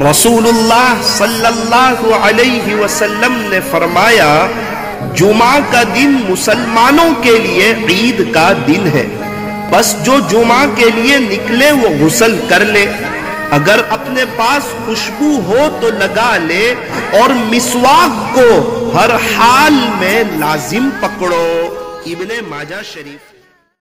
رسول اللہ صلی اللہ علیہ وسلم نے فرمایا، جمعہ کا دن مسلمانوں کے لیے عید کا دن ہے۔ بس جو جمعہ کے لیے نکلے وہ غسل کر لے۔ اگر اپنے پاس خوشبو ہو تو لگا لے اور مسواک کو ہر حال میں لازم پکڑو۔ ابن ماجہ شریف